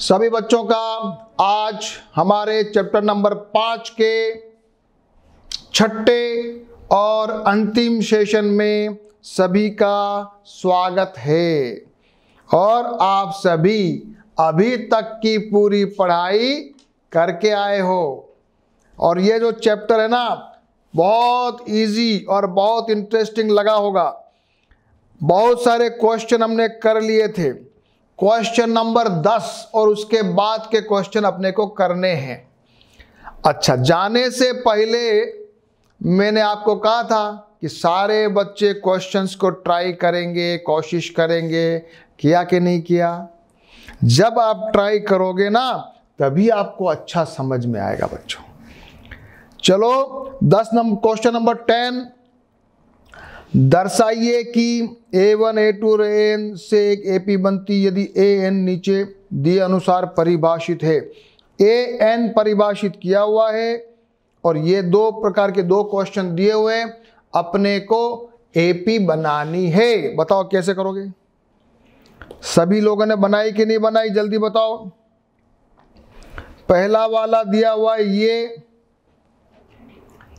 सभी बच्चों का आज हमारे चैप्टर नंबर पाँच के छठे और अंतिम सेशन में सभी का स्वागत है। और आप सभी अभी तक की पूरी पढ़ाई करके आए हो। और ये जो चैप्टर है ना, बहुत इजी और बहुत इंटरेस्टिंग लगा होगा। बहुत सारे क्वेश्चन हमने कर लिए थे। क्वेश्चन नंबर दस और उसके बाद के क्वेश्चन अपने को करने हैं। अच्छा जाने से पहले मैंने आपको कहा था कि सारे बच्चे क्वेश्चंस को ट्राई करेंगे, कोशिश करेंगे, किया कि नहीं किया? जब आप ट्राई करोगे ना, तभी आपको अच्छा समझ में आएगा बच्चों। चलो, दस नंबर क्वेश्चन नंबर टेन दर्शाइए कि ए वन ए टू और ए एन से एक ए पी बनती यदि ए एन नीचे दिए अनुसार परिभाषित है। ए एन परिभाषित किया हुआ है और ये दो प्रकार के दो क्वेश्चन दिए हुए हैं। अपने को ए पी बनानी है। बताओ कैसे करोगे? सभी लोगों ने बनाई कि नहीं बनाई? जल्दी बताओ। पहला वाला दिया हुआ है ये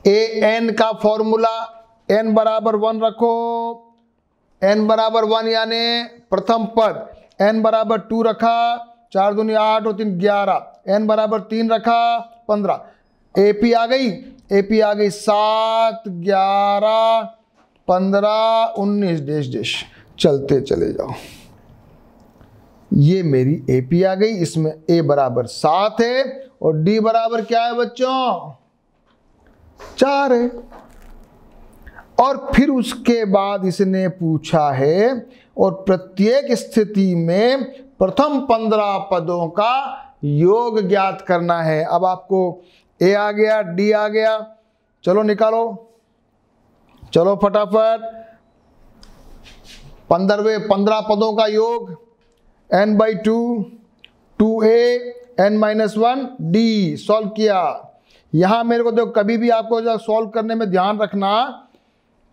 ए एन का फॉर्मूला एन बराबर वन रखो। एन बराबर वन यानी प्रथम पद। एन बराबर टू रखा, चार दुनिया आठ और तीन ग्यारह। एन बराबर तीन रखा, पंद्रह। एपी आ गई। एपी आ गई सात, ग्यारह, पंद्रह, उन्नीस। डेश डेश चलते चले जाओ। ये मेरी एपी आ गई। इसमें ए बराबर सात है और डी बराबर क्या है बच्चों? चार है। और फिर उसके बाद इसने पूछा है, और प्रत्येक स्थिति में प्रथम पंद्रह पदों का योग ज्ञात करना है। अब आपको ए आ गया डी आ गया। चलो निकालो। चलो फटाफट। पंद्रहवें, पंद्रह पदों का योग। N by two two a n minus one d solve किया। यहाँ मेरे को देखो, कभी भी आपको जब सॉल्व करने में ध्यान रखना।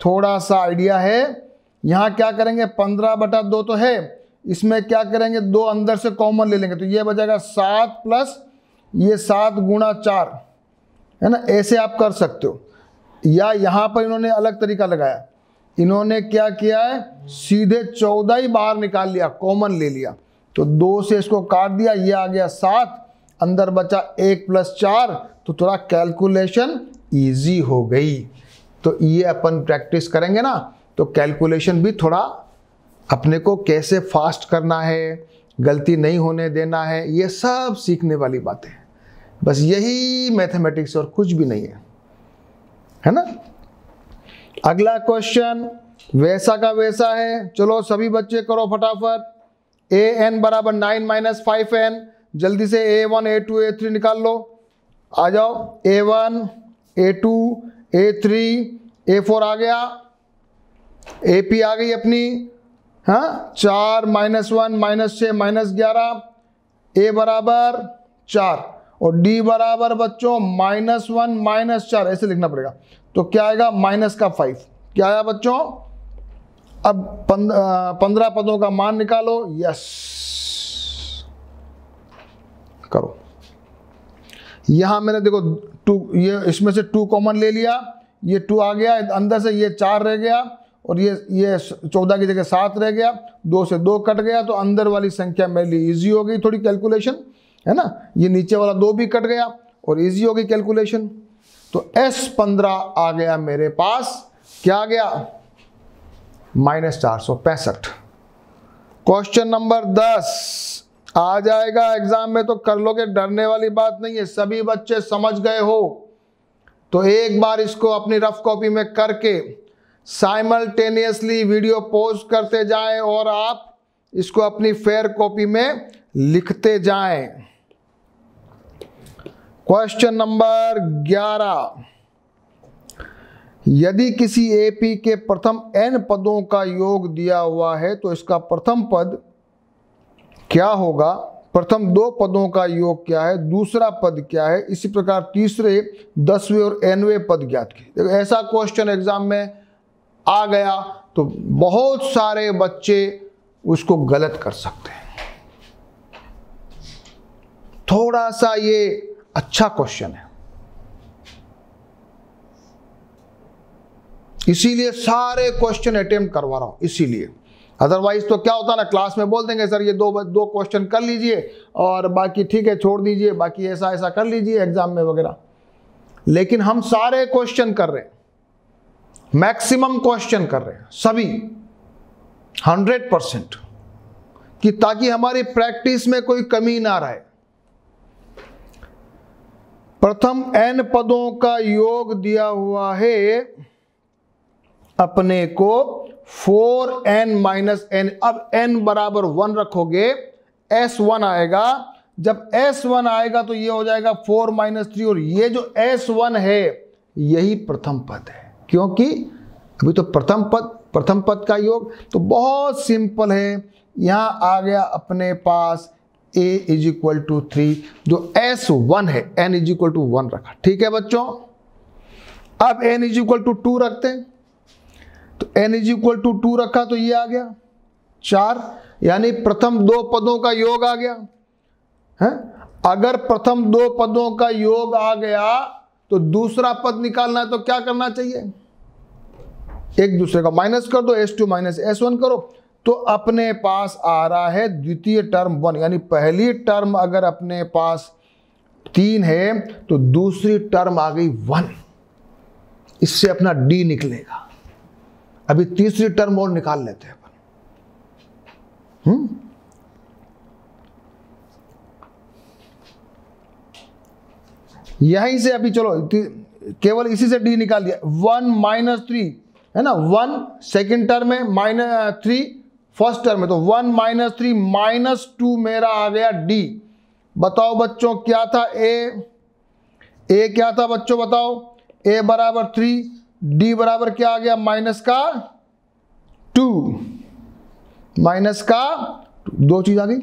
थोड़ा सा आइडिया है। यहाँ क्या करेंगे? पंद्रह बटा दो तो है। इसमें क्या करेंगे? दो अंदर से कॉमन ले लेंगे। तो ये बचेगा सात प्लस ये सात गुणा चार। है ना? ऐसे आप कर सकते हो। या यहाँ पर इन्होंने अलग तरीका लगाया। इन्होंने क्या किया है? सीधे चौदह ही बाहर निकाल लिया, कॉमन ले लिया। तो दो से इसको काट दिया, ये आ गया सात। अंदर बचा एक प्लस चार। तो थोड़ा कैलकुलेशन ईजी हो गई। तो ये अपन प्रैक्टिस करेंगे ना तो कैलकुलेशन भी थोड़ा अपने को कैसे फास्ट करना है, गलती नहीं होने देना है, ये सब सीखने वाली बातें हैं। बस यही मैथमेटिक्स और कुछ भी नहीं है। है ना? अगला क्वेश्चन वैसा का वैसा है। चलो सभी बच्चे करो फटाफट। ए एन बराबर नाइन माइनस फाइव एन, जल्दी से a one, a two, a three निकाल लो। आ जाओ। A one, a two a three a four आ गया। ए पी आ गई अपनी। हाँ चार माइनस वन माइनस छः माइनस ग्यारह। ए बराबर चार। और डी बराबर बच्चों माइनस वन माइनस चार ऐसे लिखना पड़ेगा। तो क्या आएगा? माइनस का फाइव। क्या आया बच्चों? अब पंद, पंद्रह पदों का मान निकालो। यस। करो। यहाँ मैंने देखो टू, ये इसमें से टू कॉमन ले लिया, ये टू आ गया, अंदर से ये चार रह गया, और ये ये चौदह की जगह सात रह गया, दो से दो कट गया तो अंदर वाली संख्या मेरे लिए इजी हो गई थोड़ी कैलकुलेशन है ना? ये नीचे वाला दो भी कट गया, और इजी हो गई कैलकुलेशन तो एस पंद्रह आ गया मेरे पास, क्या आ गया? माइनस चार सौ पैंसठ. क्वेश्चन नंबर दस. आ जाएगा एग्ज़ाम में तो कर लोगे, डरने वाली बात नहीं है। सभी बच्चे समझ गए हो। तो एक बार इसको अपनी रफ कॉपी में करके साइमल्टेनियसली वीडियो पोस्ट करते जाएँ और आप इसको अपनी फेयर कॉपी में लिखते जाएँ। क्वेश्चन नंबर 11 यदि किसी एपी के प्रथम एन पदों का योग दिया हुआ है तो इसका प्रथम पद क्या होगा? प्रथम दो पदों का योग क्या है? दूसरा पद क्या है? इसी प्रकार तीसरे, दसवें और एनवे पद ज्ञात किए। ऐसा क्वेश्चन एग्ज़ाम में आ गया तो बहुत सारे बच्चे उसको गलत कर सकते हैं। थोड़ा सा ये अच्छा क्वेश्चन है। इसीलिए सारे क्वेश्चन अटेम्प्ट करवा रहा हूँ, इसीलिए। अदरवाइज़ तो क्या होता ना क्लास में बोल देंगे, सर, ये दो दो क्वेश्चन कर लीजिए और बाकी ठीक है, छोड़ दीजिए, बाकी ऐसा ऐसा कर लीजिए एग्ज़ाम में वगैरह. लेकिन हम सारे क्वेश्चन कर रहे हैं। मैक्सिमम क्वेश्चन कर रहे हैं, सभी। हंड्रेड परसेंट कि ताकि हमारी प्रैक्टिस में कोई कमी ना रहे। प्रथम एन पदों का योग दिया हुआ है अपने को फोर एन माइनस एन। अब एन बराबर वन रखोगे, एस वन आएगा। जब एस वन आएगा तो ये हो जाएगा फोर माइनस थ्री, और ये जो एस वन है, यही प्रथम पद है। क्योंकि अभी तो प्रथम पद प्रथम पद का योग तो बहुत सिंपल है। यहाँ आ गया अपने पास a is equal to three, जो एस वन है n is equal to one रखा। ठीक है बच्चों? अब n is equal to two रखते हैं। N is equal to two रखा तो ये आ गया। चार, यानी प्रथम दो पदों का योग आ गया। है? अगर प्रथम दो पदों का योग आ गया तो दूसरा पद निकालना है तो क्या करना चाहिए? एक दूसरे का माइनस कर दो, s two minus s one करो। तो अपने पास आ रहा है द्वितीय टर्म वन, यानी पहली टर्म अगर अपने पास तीन है तो दूसरी टर्म आ गई वन। इससे अपना डी निकलेगा। अभी तीसरी टर्म और निकाल लेते हैं अपन। हम्म? यहीं से अभी चलो केवल इसी से डी निकाल दिया। वन माइनस थ्री है ना? वन सेकेंड टर्म में माइनस थ्री फ़र्स्ट टर्म में। तो one minus three minus two मेरा आ गया डी बताओ बच्चों, क्या था ए ए क्या था बच्चों, बताओ। ए बराबर थ्री डी बराबर क्या आ गया? माइनस का टू। माइनस का दो चीज़ आ गई।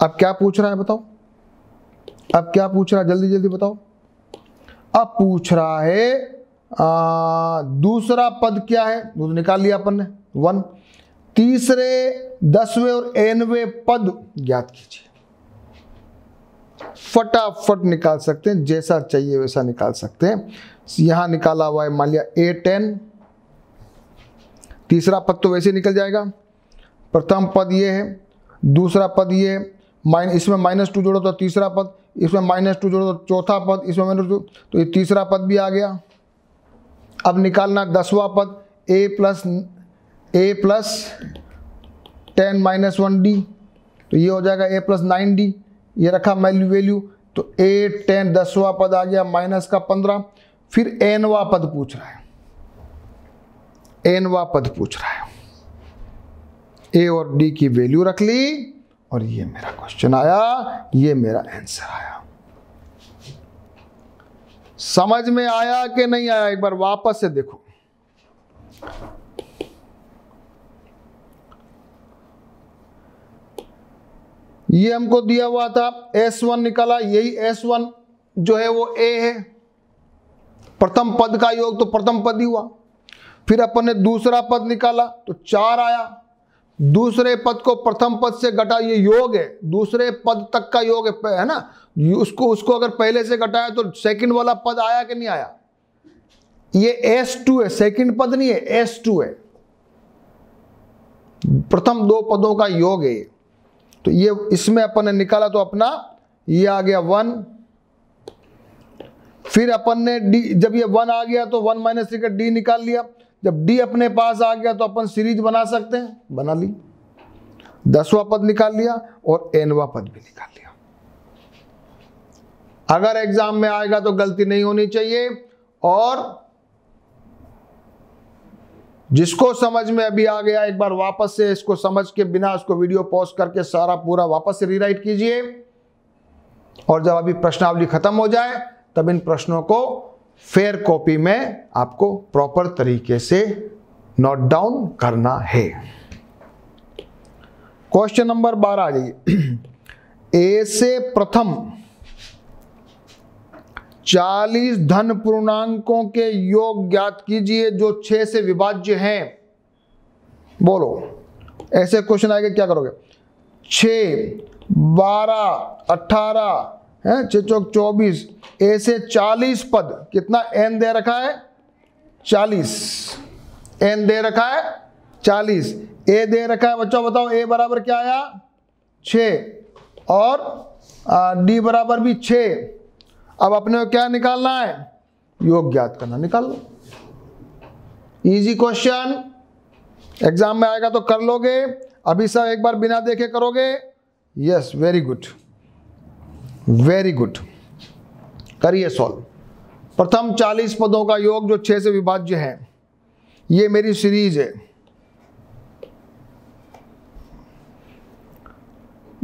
अब क्या पूछ रहा है बताओ। अब क्या पूछ रहा है? जल्दी जल्दी बताओ। अब पूछ रहा है आ, दूसरा पद क्या है? वो निकाल लिया अपन ने। वन तीसरे दसवें और एनवे पद ज्ञात कीजिए। फटाफट निकाल सकते हैं। जैसा चाहिए वैसा निकाल सकते हैं। यहाँ निकाला हुआ है, मान लिया ए टेन तीसरा पद तो वैसे निकल जाएगा। प्रथम पद ये है, दूसरा पद ये माइन इसमें माइनस टू जोड़ो तो तीसरा पद, इसमें माइनस टू जोड़ो तो चौथा पद, इसमें माइनस टू तो ये तीसरा पद भी आ गया। अब निकालना दसवां पद a plus a plus ten minus one d तो ये हो जाएगा ए प्लस नाइन डी ये रखा वैल्यू वैल्यू तो ए टेन दसवां पद आ गया माइनस का पंद्रह। फिर एनवा पद पूछ रहा है। एनवा पद पूछ रहा है। ए और डी की वैल्यू रख ली और ये मेरा क्वेश्चन आया, ये मेरा आंसर आया। समझ में आया कि नहीं आया? एक बार वापस से देखो। ये हमको दिया हुआ था S1 निकाला, यही S1 जो है वो A है। प्रथम पद का योग तो प्रथम पद ही हुआ। फिर अपन ने दूसरा पद निकाला तो चार आया। दूसरे पद को प्रथम पद से घटा, ये योग है। दूसरे पद तक का योग है है ना? उसको उसको अगर पहले से घटाया तो सेकंड वाला पद आया कि नहीं आया? ये एस टू है सेकंड पद नहीं है एस टू है। प्रथम दो पदों का योग है तो ये, इसमें अपन ने निकाला तो अपना ये आ गया वन फिर अपन ने डी जब ये वन आ गया तो वन माइनस थ्री का डी निकाल लिया। जब डी अपने पास आ गया तो अपन सीरीज़ बना सकते हैं। बना ली। दसवां पद निकाल लिया और एनवा पद भी निकाल लिया। अगर एग्ज़ाम में आएगा तो गलती नहीं होनी चाहिए और जिसको समझ में अभी आ गया, एक बार वापस से इसको समझ के बिना उसको वीडियो पॉज करके सारा पूरा वापस से रीराइट कीजिए। और जब अभी प्रश्नावली खत्म हो जाए तब इन प्रश्नों को फेयर कॉपी में आपको प्रॉपर तरीके से नोट डाउन करना है। क्वेश्चन नंबर बारह आ जाइए। ए से प्रथम चालीस धन पूर्णांकों के योग ज्ञात कीजिए जो छह से विभाज्य हैं। बोलो। ऐसे क्वेश्चन आएगा, क्या करोगे? छ बारह, अठारह है? छः चौक चौबीस, ए से चालीस पद। कितना एन दे रखा है? चालीस। एन दे रखा है? चालीस। ए दे रखा है, बच्चों बताओ, ए बराबर क्या आया? छ और डी बराबर भी छ अब अपने को क्या निकालना है? योग ज्ञात करना। निकाल लो। इजी क्वेश्चन एग्ज़ाम में आएगा तो कर लोगे। अभी सब एक बार बिना देखे करोगे। Yes very good very good करिए सॉल्व प्रथम 40 पदों का योग जो 6 से विभाज्य है, ये मेरी सीरीज़ है।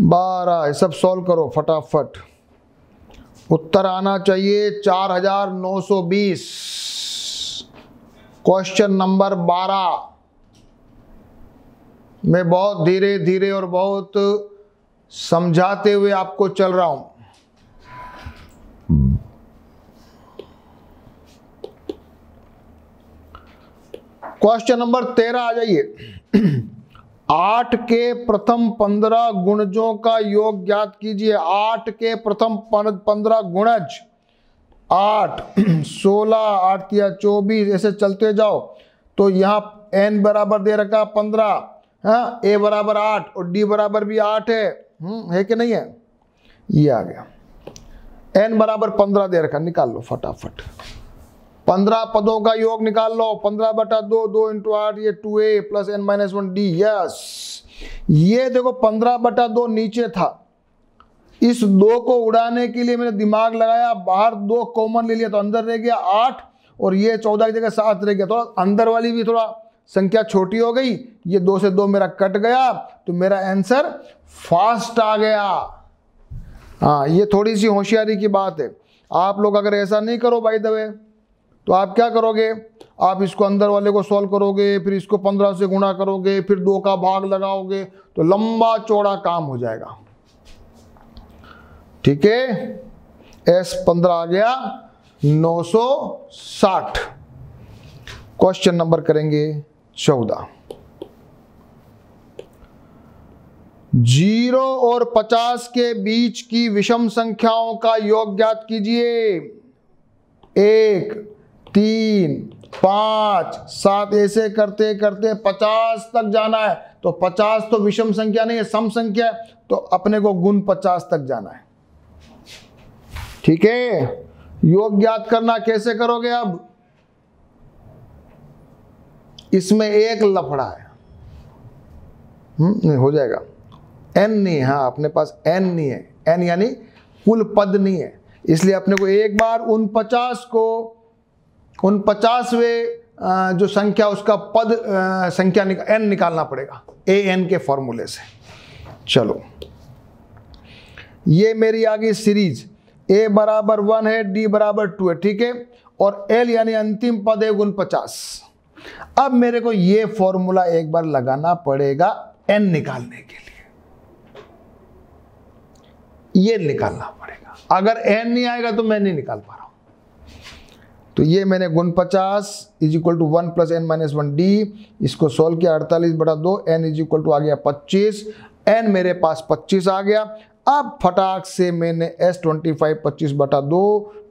बारह सब सॉल्व करो फटाफट। उत्तर आना चाहिए 4920 क्वेश्चन नंबर 12 मैं बहुत धीरे धीरे और बहुत समझाते हुए आपको चल रहा हूँ। क्वेश्चन नंबर तेरह आ जाइए। आठ के प्रथम पंद्रह गुणजों का योग ज्ञात कीजिए। आठ के प्रथम पंद्रह गुणज। आठ, सोलह, आठ या चौबीस, ऐसे चलते जाओ। तो यहाँ एन बराबर दे रखा पंद्रह हाँ ए बराबर आठ और डी बराबर भी आठ है। हम्म है कि नहीं है? ये आ गया। एन बराबर पंद्रह दे रखा, निकाल लो फटाफट। पंद्रह पदों का योग निकाल लो। पंद्रह बटा दो दो इंटू आठ, ये two a plus n minus one d yes ये देखो, पंद्रह बटा दो नीचे था। इस दो को उड़ाने के लिए मैंने दिमाग लगाया, बाहर दो कॉमन ले लिया तो अंदर रह गया आठ, और ये चौदह की जगह सात रह गया। थोड़ा अंदर वाली भी थोड़ा संख्या छोटी हो गई, ये दो से दो मेरा कट गया तो मेरा आंसर फास्ट आ गया। हाँ ये थोड़ी सी होशियारी की बात है। आप लोग अगर ऐसा नहीं करो बाई दवे तो आप क्या करोगे? आप इसको अंदर वाले को सॉल्व करोगे, फिर इसको पंद्रह से गुणा करोगे, फिर दो का भाग लगाओगे तो लंबा चौड़ा काम हो जाएगा। ठीक है? एस पंद्रह आ गया, नौ सौ साठ। क्वेश्चन नंबर करेंगे चौदह। ज़ीरो और पचास के बीच की विषम संख्याओं का योग ज्ञात कीजिए। एक तीन, पाँच, सात, ऐसे करते करते पचास तक जाना है। तो पचास तो विषम संख्या नहीं है, सम संख्या है। तो अपने को गुण पचास तक जाना है। ठीक है? योग ज्ञात करना कैसे करोगे अब? इसमें एक लफड़ा है। हम्म नहीं, हो जाएगा। एन नहीं है हाँ अपने पास एन नहीं है। एन यानी कुल पद नहीं है। इसलिए अपने को एक बार उन पचास को उन पचासवे जो संख्या उसका पद संख्या निका, एन निकालना पड़ेगा। ए एन के फॉर्मूले से। चलो। ये मेरी आ गई सीरीज़ ए बराबर वन है डी बराबर टू है ठीक है? और एल यानी अंतिम पद है गुण पचास। अब मेरे को ये फॉर्मूला एक बार लगाना पड़ेगा एन निकालने के लिए। ये निकालना पड़ेगा। अगर एन नहीं आएगा तो मैं नहीं निकाल पा रहा। तो ये मैंने गुण पचास is equal to one plus n minus one d इसको सोल्व किया अड़तालीस बटा दो एन इज़ इक्वल टू आ गया पच्चीस एन मेरे पास पच्चीस आ गया। अब फटाक से मैंने एस ट्वेंटी फाइव पच्चीस बटा दो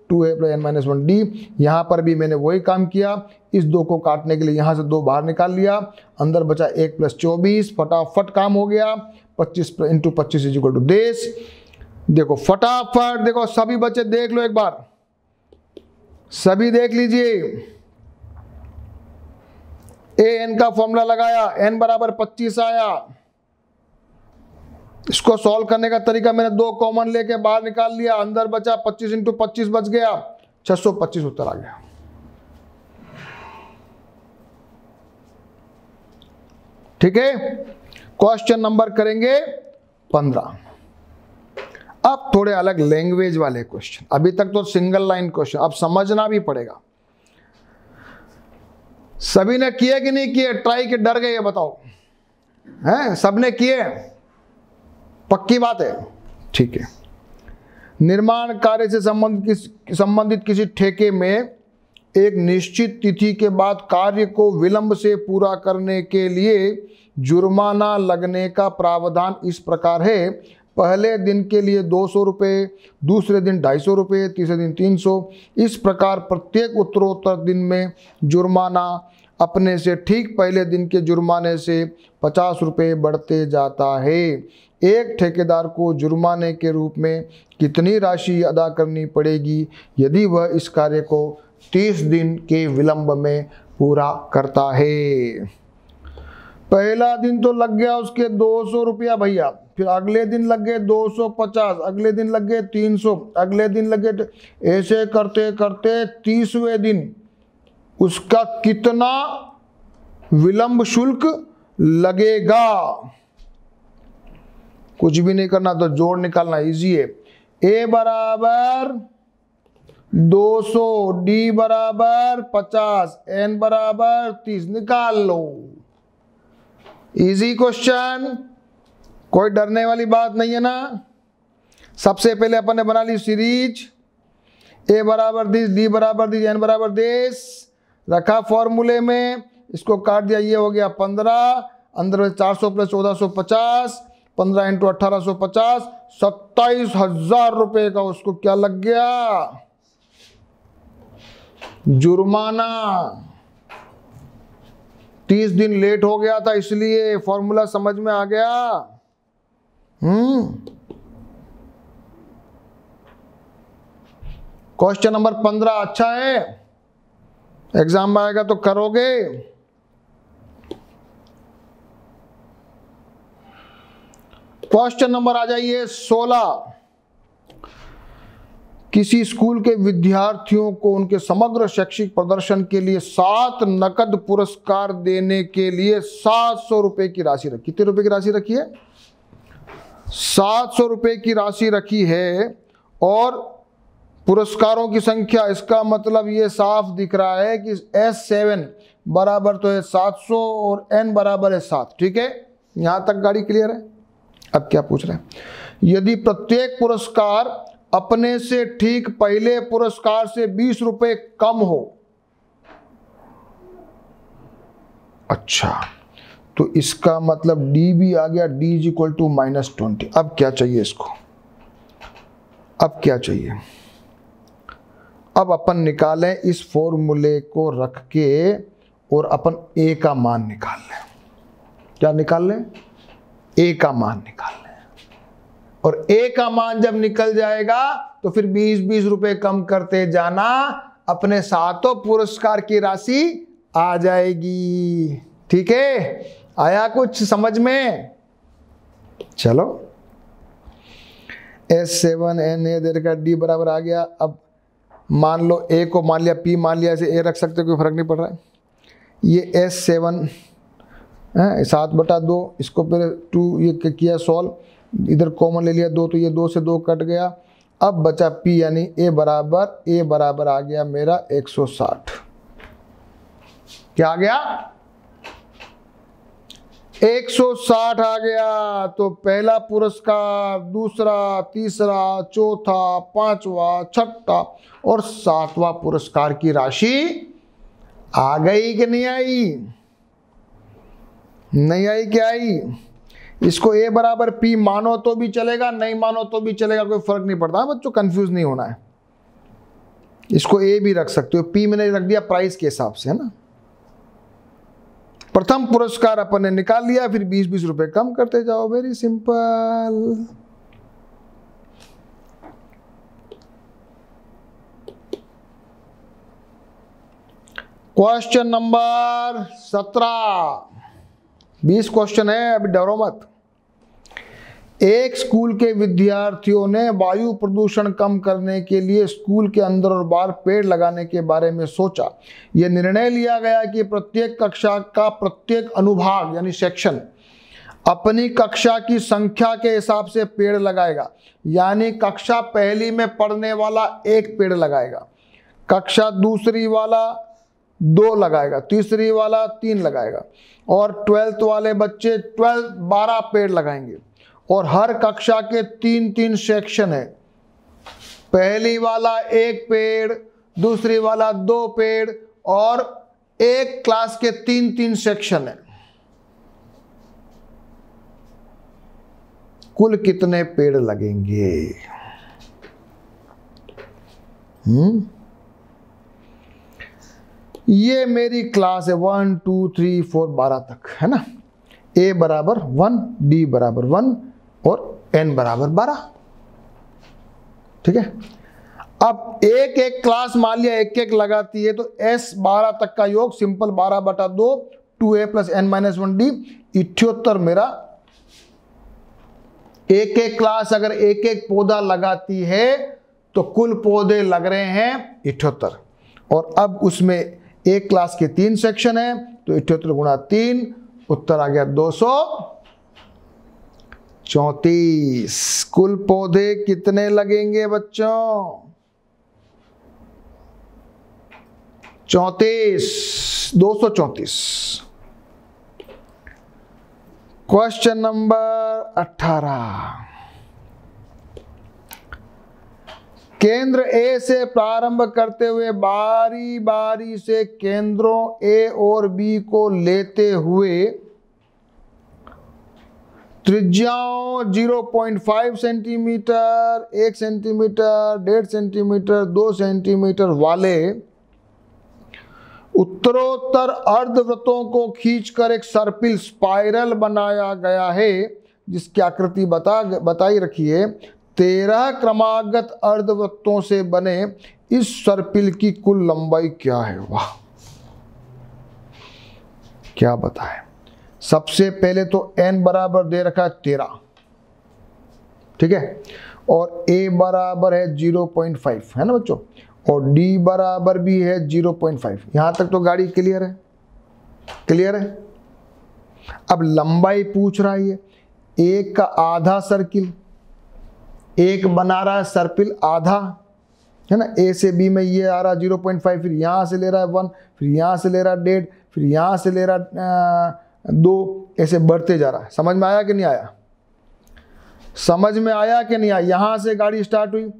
two a plus n minus one d यहाँ पर भी मैंने वही काम किया। इस दो को काटने के लिए यहाँ से दो बाहर निकाल लिया। अंदर बचा एक प्लस चौबीस, फटाफट काम हो गया। पच्चीस इंटू पच्चीस इज़ इक्वल टू देश देखो फटाफट, देखो सभी बच्चे देख लो एक बार। सभी देख लीजिए। ए एन का फॉर्मूला लगाया एन बराबर 25 आया। इसको सॉल्व करने का तरीका मैंने दो कॉमन लेके बाहर निकाल लिया, अंदर बचा 25 इंटू पच्चीस बच गया 625 उत्तर आ गया। ठीक है? क्वेश्चन नंबर करेंगे पंद्रह। अब थोड़े अलग लैंग्वेज वाले क्वेश्चन अभी तक तो सिंगल लाइन क्वेश्चन अब समझना भी पड़ेगा। सभी ने किए कि नहीं किए? ट्राई के डर गए, ये बताओ। हैं? सबने किए? पक्की बात है। ठीक है। निर्माण कार्य से संबंधित किस, संबंधित किसी ठेके में एक निश्चित तिथि के बाद कार्य को विलंब से पूरा करने के लिए जुर्माना लगने का प्रावधान इस प्रकार है। पहले दिन के लिए दो सौ रुपये दूसरे दिन ढाई सौ रुपये तीसरे दिन तीन सौ। इस प्रकार प्रत्येक उत्तरोत्तर दिन में जुर्माना अपने से ठीक पहले दिन के जुर्माने से पचास रुपये बढ़ते जाता है। एक ठेकेदार को जुर्माने के रूप में कितनी राशि अदा करनी पड़ेगी, यदि वह इस कार्य को तीस दिन के विलंब में पूरा करता है। पहला दिन तो लग गया उसके दो सौ रुपया भैया। फिर अगले दिन लग गए दो सौ पचास, अगले दिन लग गए तीन सौ, अगले दिन लग गए ऐसे करते करते तीसवें दिन उसका कितना विलंब शुल्क लगेगा? कुछ भी नहीं करना तो जोड़ निकालना इजी है। ए बराबर 200 डी बराबर 50 एन बराबर 30 निकाल लो। इजी क्वेश्चन कोई डरने वाली बात नहीं है ना? सबसे पहले अपन ने बना ली सीरीज़। ए बराबर दिस डी बराबर दिस एन बराबर दिस रखा फॉर्मूले में, इसको काट दिया, ये हो गया पंद्रह, अंदर में चार सौ प्लस चौदह सौ पचास, पंद्रह इंटू अट्ठारह सौ पचास, सत्ताईस हज़ार रुपए का उसको क्या लग गया? जुर्माना। तीस दिन लेट हो गया था, इसलिए फॉर्मूला समझ में आ गया। क्वेश्चन नंबर पंद्रह अच्छा है। एग्ज़ाम में आएगा तो करोगे। क्वेश्चन नंबर आ जाइए सोलह। किसी स्कूल के विद्यार्थियों को उनके समग्र शैक्षिक प्रदर्शन के लिए सात नकद पुरस्कार देने के लिए सात सौ रुपए की राशि रखी। कितने रुपए की राशि रखी है? सात सौ रुपए की राशि रखी है और पुरस्कारों की संख्या, इसका मतलब ये साफ़ दिख रहा है कि एस सेवन बराबर तो है सात सौ और एन बराबर है सात। ठीक है? यहाँ तक गाड़ी क्लियर है? अब क्या पूछ रहे हैं? यदि प्रत्येक पुरस्कार अपने से ठीक पहले पुरस्कार से बीस रुपए कम हो अच्छा। तो इसका मतलब डी भी आ गया d is equal to minus twenty अब क्या चाहिए इसको? अब क्या चाहिए? अब अपन निकालें इस फॉर्मूले को रख के और अपन ए का मान निकाल लें। क्या निकाल लें? ए का मान निकाल लें। और ए का मान जब निकल जाएगा तो फिर 20-20 रुपए कम करते जाना, अपने सातों पुरस्कार की राशि आ जाएगी। ठीक है? आया कुछ समझ में? चलो। S seven n a there का डी बराबर आ गया। अब मान लो ए को मान लिया पी मान लिया ऐसे ए रख सकते कोई फ़र्क नहीं पड़ रहा है। ये एस सेवन है, सात बटा दो, इसको पहले टू ये किया सॉल्व इधर कॉमन ले लिया दो तो ये दो से दो कट गया। अब बचा पी यानी ए बराबर ए बराबर आ गया मेरा 160 क्या आ गया? 160 आ गया तो पहला पुरस्कार, दूसरा, तीसरा, चौथा, पांचवा, छठा और सातवां पुरस्कार की राशि आ गई कि नहीं आई? नहीं आई क्या आई? इसको ए बराबर पी मानो तो भी चलेगा, नहीं मानो तो भी चलेगा, कोई फ़र्क नहीं पड़ता। बच्चों कंफ्यूज नहीं होना है। इसको ए भी रख सकते हो। पी मैंने रख दिया प्राइस के हिसाब से, है ना? प्रथम पुरस्कार अपन ने निकाल लिया, फिर बीस बीस रुपए कम करते जाओ। वेरी सिंपल क्वेश्चन नंबर सत्रह। बीस क्वेश्चन है, अभी डरो मत। एक स्कूल के विद्यार्थियों ने वायु प्रदूषण कम करने के लिए स्कूल के अंदर और बाहर पेड़ लगाने के बारे में सोचा। यह निर्णय लिया गया कि प्रत्येक कक्षा का प्रत्येक अनुभाग, यानी सेक्शन, अपनी कक्षा की संख्या के हिसाब से पेड़ लगाएगा। यानी कक्षा पहली में पढ़ने वाला एक पेड़ लगाएगा। कक्षा दूसरी वाला दो लगाएगा। तीसरी वाला तीन लगाएगा। और ट्वेल्थ वाले बच्चे ट्वेल्थ बारह पेड़ लगाएँगे। और हर कक्षा के तीन तीन सेक्शन है। पहली वाला एक पेड़, दूसरी वाला दो पेड़ और एक क्लास के तीन तीन सेक्शन है। कुल कितने पेड़ लगेंगे? हम्म? ये मेरी क्लास है वन, टू, थ्री, फोर, बारह तक, है ना? ए बराबर वन डी बराबर वन और एन बराबर बारह। ठीक है? अब एक एक क्लास मान लिया, एक एक लगाती है तो एस बारह तक का योग सिंपल बारह बटा दो two a plus n minus one d इठ्योत्तर मेरा। एक एक क्लास अगर एक एक पौधा लगाती है तो कुल पौधे लग रहे हैं इठहत्तर और अब उसमें एक क्लास के तीन सेक्शन है तो इठहत्तर गुणा तीन, उत्तर आ गया दो सौ। चौतीस। कुल पौधे कितने लगेंगे बच्चों? चौतीस। दो सौ चौतीस। क्वेश्चन नंबर अठारह। केंद्र ए से प्रारंभ करते हुए बारी बारी से केंद्रों ए और बी को लेते हुए त्रिज्याओं 0.5 सेंटीमीटर, एक सेंटीमीटर, डेढ़ सेंटीमीटर, दो सेंटीमीटर वाले उत्तरोत्तर अर्धवृत्तों को खींचकर एक सर्पिल स्पाइरल बनाया गया है, जिसकी आकृति बता बताई रखी है। तेरह क्रमागत अर्धवृत्तों से बने इस सर्पिल की कुल लंबाई क्या है? वाह। क्या बताए? सबसे पहले तो n बराबर दे रखा है तेरह। ठीक है? और a बराबर है 0.5 है ना बच्चों? और d बराबर भी है 0.5 यहाँ तक तो गाड़ी क्लियर है। क्लियर है? अब लंबाई पूछ रहा है ये। एक का आधा सर्किल एक बना रहा है सर्पिल आधा, है ना? ए से बी में ये आ रहा है ज़ीरो पॉइंट फाइव फिर यहाँ से ले रहा है वन फिर यहाँ से ले रहा है डेढ़, फिर यहाँ से ले रहा है दो ऐसे बढ़ते जा रहा है। समझ में आया कि नहीं आया? समझ में आया कि नहीं आया? यहाँ से गाड़ी स्टार्ट हुई,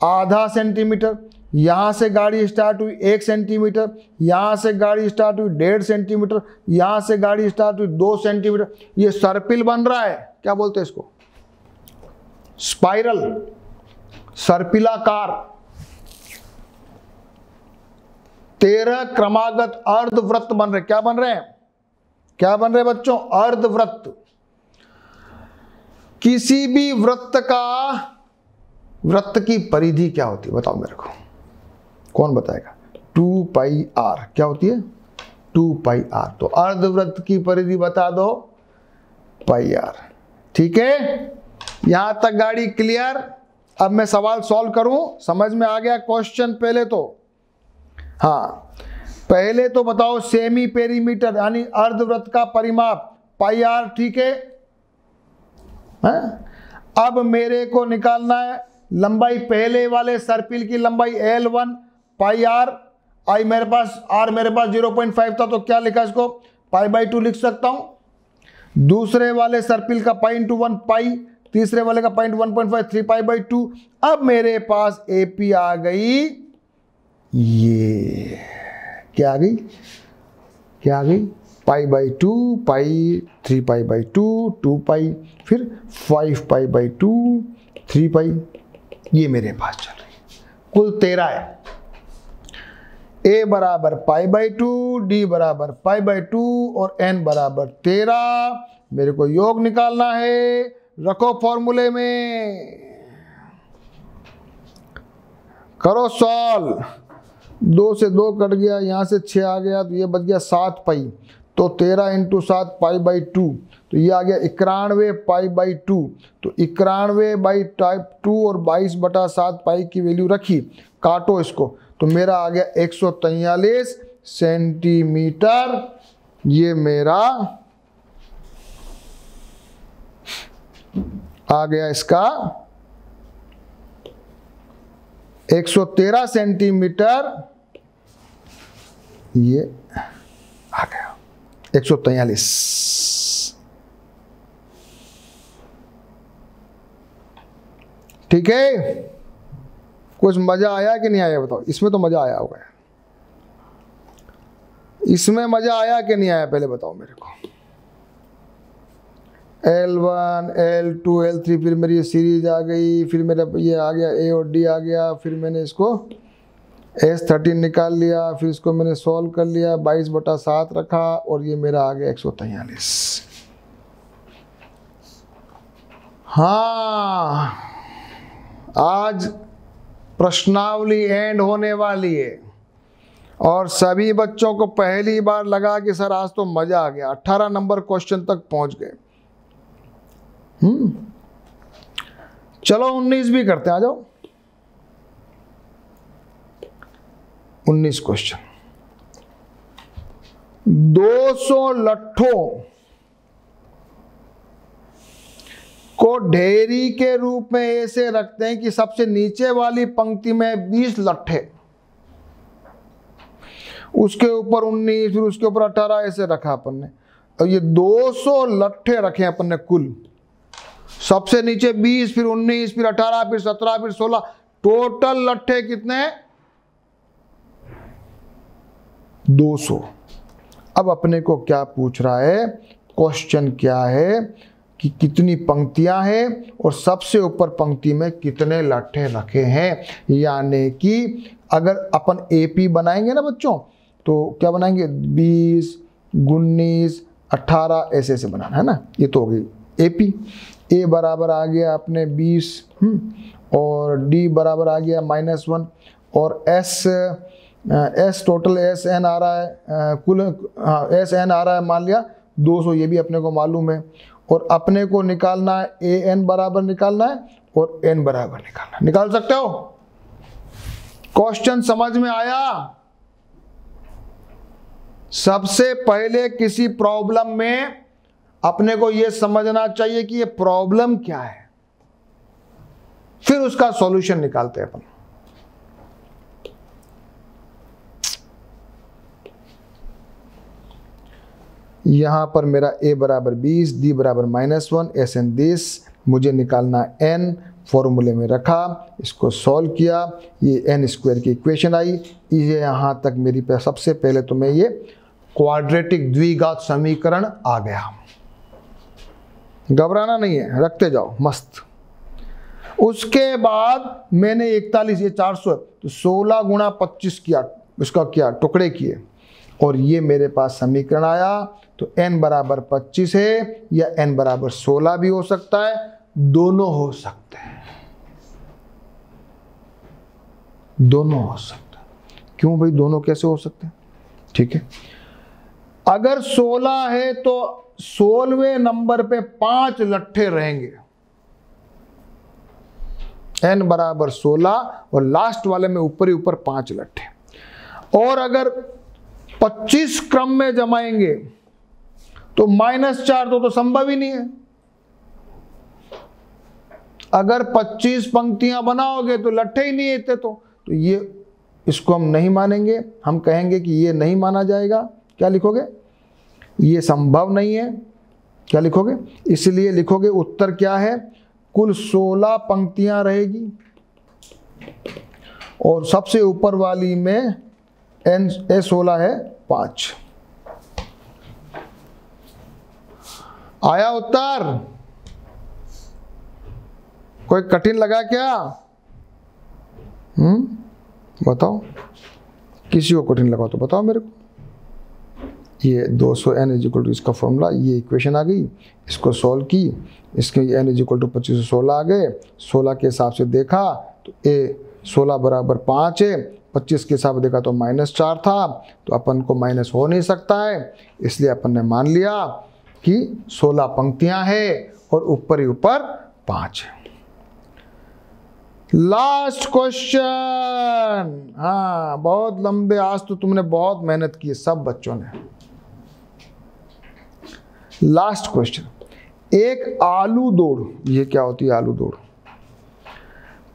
आधा सेंटीमीटर यहाँ से गाड़ी स्टार्ट हुई, एक सेंटीमीटर यहाँ से गाड़ी स्टार्ट हुई, डेढ़ सेंटीमीटर यहाँ से गाड़ी स्टार्ट हुई, दो सेंटीमीटर ये सर्पिल बन रहा है। क्या बोलते हैं इसको? स्पाइरल सर्पिलाकार तेरह क्रमागत अर्धवृत्त बन रहे क्या बन रहे हैं? क्या बन रहे बच्चों? अर्धवृत्त। किसी भी वृत्त का, वृत्त की परिधि क्या होती है? बताओ मेरे को। कौन बताएगा? Two pi r. क्या होती है? Two pi r. तो अर्धवृत्त की परिधि बता दो। Pi r. ठीक है? यहाँ तक गाड़ी क्लियर? अब मैं सवाल सॉल्व करूँ? समझ में आ गया क्वेश्चन पहले तो? हाँ। पहले तो बताओ सेमी पेरीमीटर यानी अर्धवृत्त का परिमाप। पाई आर ठीक है? हाँ? अब मेरे को निकालना है लंबाई पहले वाले सर्पिल की लंबाई एल वन पाई आर। आई मेरे पास, आर मेरे पास 0.5 था तो क्या लिखा इसको? पाई बाई टू लिख सकता हूँ। दूसरे वाले सर्पिल का पाई इंटू वन पाई, तीसरे वाले का point one point five three pi by two अब मेरे पास एपी आ गई ये। क्या आ गई? क्या आ गई? Pi by two, pi three pi by two two pi, फिर five pi by two, three pi. ये मेरे पास चल रही है। कुल तेरह है। ए बराबर पाई बाई टू डी बराबर पाई बाई टू और एन बराबर तेरह। मेरे को योग निकालना है। रखो फॉर्मूले में। करो सॉल्व। दो से दो कट गया, यहाँ से छः आ गया तो ये बच गया सात पाई। तो तेरह इंटू सात पाई बाई टू तो ये आ गया इक्यानवे पाई बाई टू। तो इक्यानवे बाई टाइप टू और बाईस बटा सात पाई की वैल्यू रखी, काटो इसको। तो मेरा आ गया एक सौ तैयलीस सेंटीमीटर, ये मेरा आ गया इसका 113 सेंटीमीटर। ये आ गया। एक सौ तैयलीस ठीक है? कुछ मज़ा आया कि नहीं आया बताओ? इसमें तो मज़ा आया होगा। इसमें मज़ा आया कि नहीं आया पहले बताओ मेरे को। L one L two L three फिर मेरी ये सीरीज़ आ गई, फिर मेरा ये आ गया ए और डी आ गया, फिर मैंने इसको एस थर्टीन निकाल लिया, फिर इसको मैंने सॉल्व कर लिया, बाईस बटा सात रखा और ये मेरा आ गया एक सौ तैयलीस हाँ आज प्रश्नावली एंड होने वाली है। और सभी बच्चों को पहली बार लगा कि सर आज तो मज़ा आ गया। 18 नंबर क्वेश्चन तक पहुँच गए। हम्म चलो 19 भी करते हैं, आ जाओ। 19 क्वेश्चन। 200 लट्ठों को ढेरी के रूप में ऐसे रखते हैं कि सबसे नीचे वाली पंक्ति में 20 लट्ठे। उसके ऊपर 19 फिर उसके ऊपर 18 ऐसे रखा अपन। ने और ये 200 लट्ठे रखे अपन ने कुल। सबसे नीचे 20 फिर 19 फिर 18 फिर 17 फिर 16 टोटल लट्ठे कितने 200 अब अपने को क्या पूछ रहा है? क्वेश्चन क्या है? कि कितनी पंक्तियाँ हैं और सबसे ऊपर पंक्ति में कितने लट्ठे रखे हैं? यानी कि अगर अपन एपी बनाएँगे ना बच्चों तो क्या बनाएँगे? बीस, उन्नीस अट्ठारह ऐसे ऐसे बनाना, है ना? ये तो हो गई एपी ए बराबर आ गया अपने बीस और डी बराबर आ गया माइनस वन, और S S total S n आ रहा है कुल हाँ एस एन आ रहा है मान लिया 200 ये भी अपने को मालूम है। और अपने को निकालना है ए एन बराबर निकालना है, और एन बराबर निकालना है। निकाल सकते हो? क्वेश्चन समझ में आया? सबसे पहले किसी प्रॉब्लम में अपने को यह समझना चाहिए कि ये प्रॉब्लम क्या है। फिर उसका सॉल्यूशन निकालते हैं अपन। यहाँ पर मेरा ए बराबर बीस डी बराबर minus one S n this, मुझे निकालना एन फॉर्मूले में रखा, इसको सॉल्व किया, ये एन स्क्वायर की इक्वेशन आई। ये यहाँ तक मेरी सबसे पहले तो मैं ये क्वाड्रेटिक द्विघात समीकरण आ गया। घबराना नहीं है, रखते जाओ, मस्त। उसके बाद मैंने इकतालीस, ये चार सौ तो सोलह गुणा पच्चीस किया, उसका किया, टुकड़े किए। और ये मेरे पास समीकरण आया तो n बराबर पच्चीस है या n बराबर सोलह भी हो सकता है, दोनों हो सकते हैं। दोनों हो सकता है। क्यों भाई दोनों कैसे हो सकते हैं? ठीक है। अगर 16 है तो सोलवे नंबर पे पाँच लट्ठे रहेंगे। एन बराबर 16 और लास्ट वाले में ऊपर ही ऊपर पाँच लट्ठे। और अगर 25 क्रम में जमाएँगे तो माइनस चार तो, तो संभव ही नहीं है। अगर 25 पंक्तियाँ बनाओगे तो लट्ठे ही नहीं आते तो। तो ये इसको हम नहीं मानेंगे हम कहेंगे कि ये नहीं माना जाएगा। क्या लिखोगे? ये संभव नहीं है। क्या लिखोगे? इसलिए लिखोगे उत्तर क्या है? कुल 16 पंक्तियाँ रहेगी। और सबसे ऊपर वाली में एन, ए सोलह है, पाँच। आया उत्तर। कोई कठिन लगा क्या? हम्म बताओ। किसी को कठिन लगा तो बताओ मेरे को। ये 200 सौ एन इज़ इक्वल टू इसका फॉर्मूला ये इक्वेशन आ गई, इसको सॉल्व की, इसके एन इज़ इक्वल टू पच्चीस सौ सोलह आ गए, सोलह के हिसाब से देखा तो ए सोलह बराबर पाँच है पच्चीस के हिसाब देखा तो माइनस चार था तो अपन को माइनस हो नहीं सकता है। इसलिए अपन ने मान लिया कि सोलह पंक्तियाँ हैं और ऊपर ही ऊपर पाँच है। लास्ट क्वेश्चन हाँ बहुत लंबे, आज तो तुमने बहुत मेहनत की सब बच्चों ने। लास्ट क्वेश्चन एक आलू दौड़, ये क्या होती है, आलू दौड़?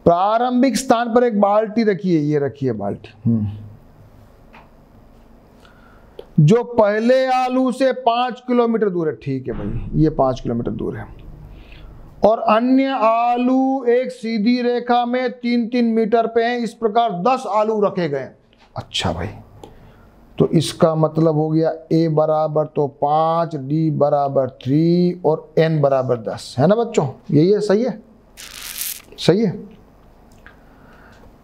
प्रारंभिक स्थान पर एक बाल्टी रखिए ये रखी है बाल्टी। हम्म। जो पहले आलू से पाँच किलोमीटर दूर है ठीक है भाई ये पाँच किलोमीटर दूर है। और अन्य आलू एक सीधी रेखा में तीन तीन मीटर पे हैं इस प्रकार दस आलू रखे गए अच्छा भाई तो इसका मतलब हो गया ए बराबर तो पाँच डी बराबर थ्री और एन बराबर दस। है ना बच्चों? यही है सही है? सही है?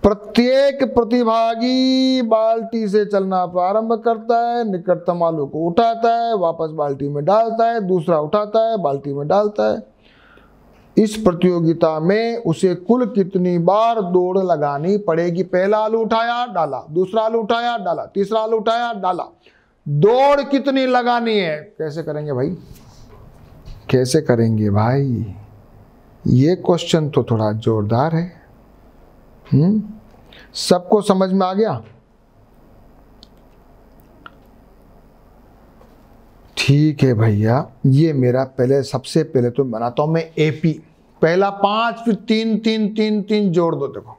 प्रत्येक प्रतिभागी बाल्टी से चलना प्रारंभ करता है निकटतम आलू को उठाता है, वापस बाल्टी में डालता है, दूसरा उठाता है, बाल्टी में डालता है। इस प्रतियोगिता में उसे कुल कितनी बार दौड़ लगानी पड़ेगी? पहला आलू उठाया, डाला, दूसरा आलू उठाया, डाला, तीसरा आलू उठाया, डाला। दौड़ कितनी लगानी है? कैसे करेंगे भाई? कैसे करेंगे भाई? ये क्वेश्चन तो थोड़ा जोरदार है। हम्म? सबको समझ में आ गया? ठीक है भैया, ये मेरा पहले, सबसे पहले तो बनाता हूँ मैं एपी पहला पाँच, फिर तीन तीन तीन तीन जोड़ दो, देखो।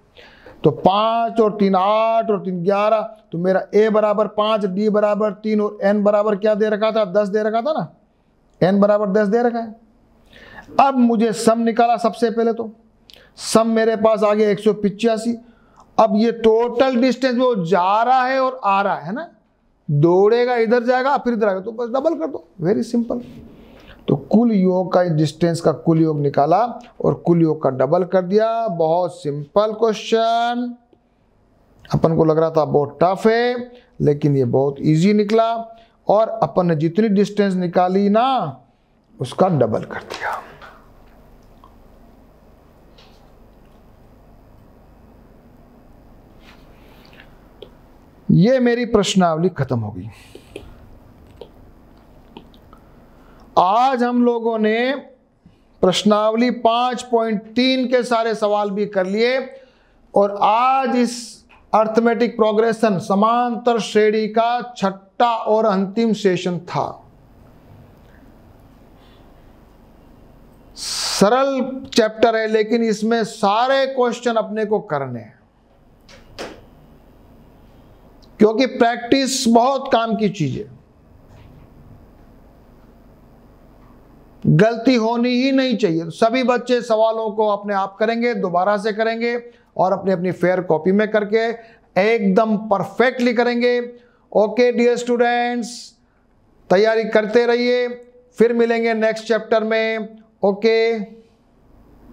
तो पाँच और तीन, आठ और तीन, ग्यारह। तो मेरा ए बराबर पाँच डी बराबर तीन और एन बराबर क्या दे रखा था? दस दे रखा था ना? एन बराबर दस दे रखा है। अब मुझे सम निकाला सबसे पहले तो। सम मेरे पास आ गया एक सौ पिचासी। अब ये टोटल डिस्टेंस वो जा रहा है और आ रहा है ना? दौड़ेगा, इधर जाएगा, फिर इधर आएगा तो बस डबल कर दो। वेरी सिंपल तो कुल योग का डिस्टेंस का कुल योग निकाला और कुल योग का डबल कर दिया। बहुत सिंपल क्वेश्चन अपन को लग रहा था बहुत टफ है, लेकिन ये बहुत इजी निकला और अपन ने जितनी डिस्टेंस निकाली ना, उसका डबल कर दिया। ये मेरी प्रश्नावली खत्म हो गई। आज हम लोगों ने प्रश्नावली 5.3 के सारे सवाल भी कर लिए और आज इस अर्थमेटिक प्रोग्रेशन समांतर श्रेणी का छठा और अंतिम सेशन था। सरल चैप्टर है, लेकिन इसमें सारे क्वेश्चन अपने को करने हैं। क्योंकि प्रैक्टिस बहुत काम की चीज़ है। गलती होनी ही नहीं चाहिए। सभी बच्चे सवालों को अपने आप करेंगे, दोबारा से करेंगे और अपनी अपनी फेयर कॉपी में करके एकदम परफेक्टली करेंगे। ओके, डियर स्टूडेंट्स, तैयारी करते रहिए। फिर मिलेंगे नेक्स्ट चैप्टर में। ओके।